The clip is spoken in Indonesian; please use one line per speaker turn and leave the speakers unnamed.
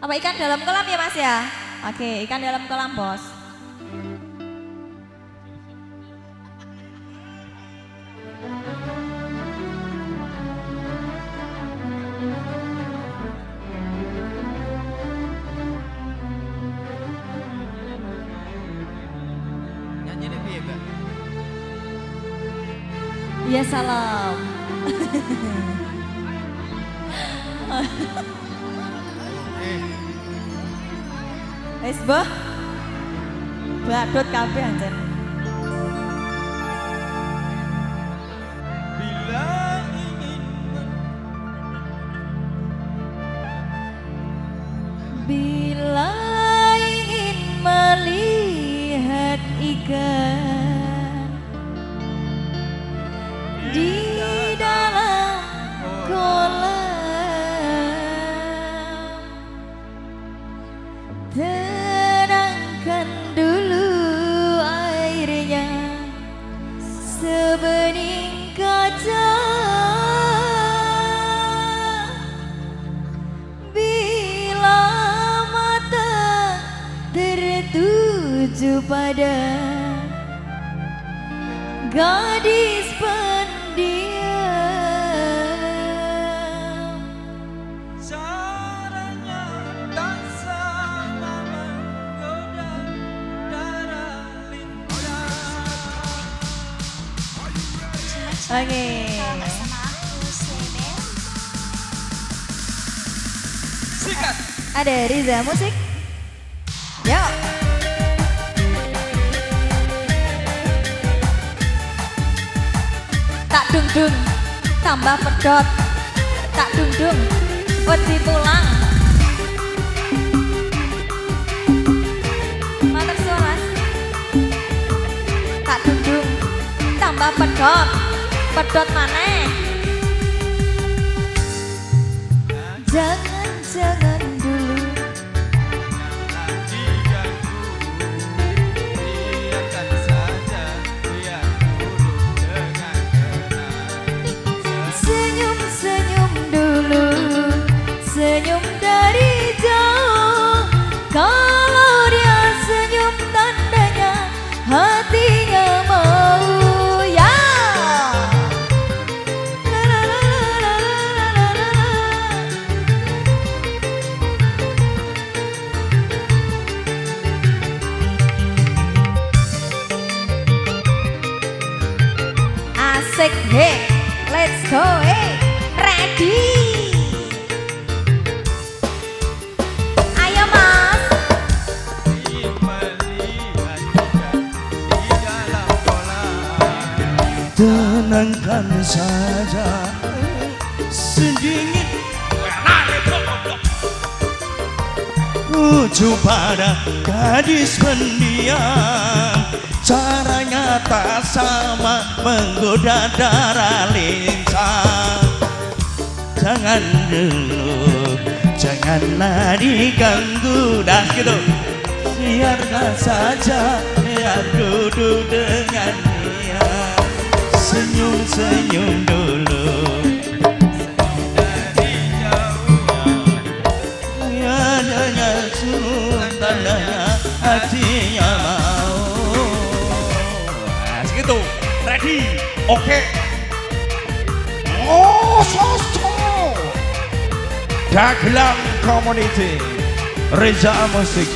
Apa ikan dalam kolam ya mas ya? Oke, ikan dalam kolam bos. Ya salam. Wis boh. Badut kabeh. Tenangkan dulu airnya sebening kaca. Bila mata tertuju pada gadis pendiam Oke.
Sama aku Sebe
Sikat.
Ada Riza Musik? Yuk. Tak dung dung Tambah pedot. Tak dung dung Wedi pulang Matur mas. Tak dung dung Tambah pedot Pedot maneh Jangan, jangan dulu
biar dulu.
Senyum, hey, let's go, hey, ready. Ayo mas,
Ingin
Tuju pada gadis pendiam Caranya tak sama menggoda darah lincah. Jangan dulu, janganlah diganggu. Dah gitu. Biarkan saja, biar duduk dengan hatinya mau. Nah, segitu, ready, oke. Oh, sosok. Dagelang Community. Reza Musik